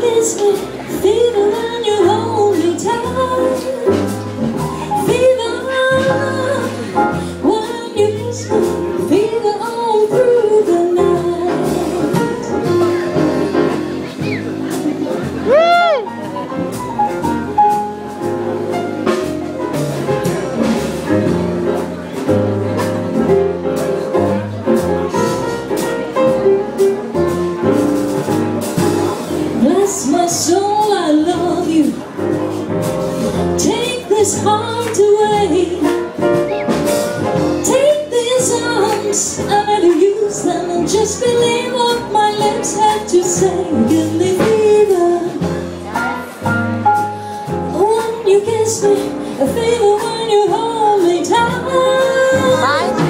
kiss me, fever when you Bless my soul, I love you. Take this heart away. Take these arms, I never use them. Just believe what my lips had to say. Give me fever when you kiss me, a fever when you hold me tight.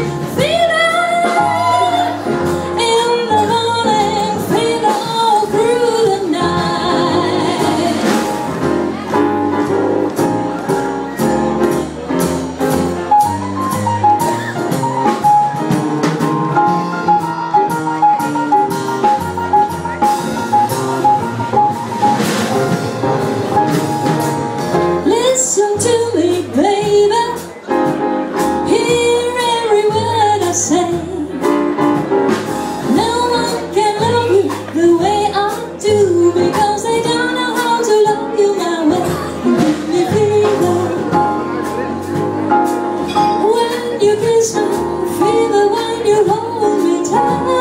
Me, fever when you hold me tight.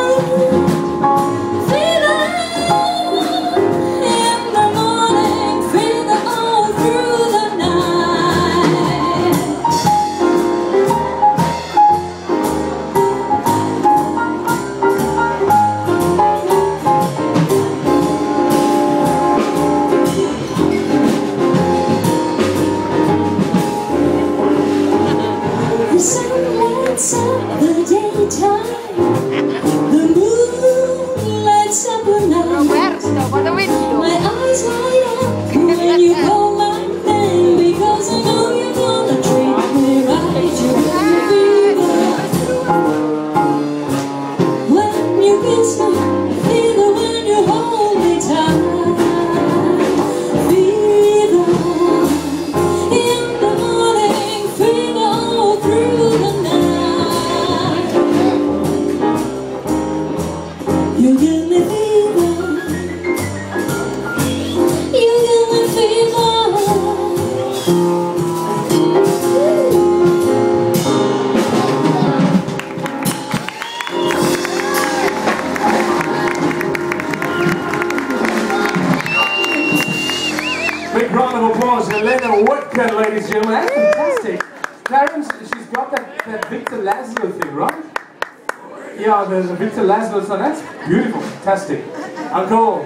Lights up the daytime. The moon lights up the night. Roberto, vado vestito. My eyes light up when you call my name because I know you're gonna treat me right. You give me fever when you kiss me, applause, Helena Whitcomb, ladies and gentlemen. That's fantastic. Clarence, she's got that, that Victor Laszlo thing, right? Yeah, there's a Victor Laszlo song. That's beautiful, fantastic. Uncle.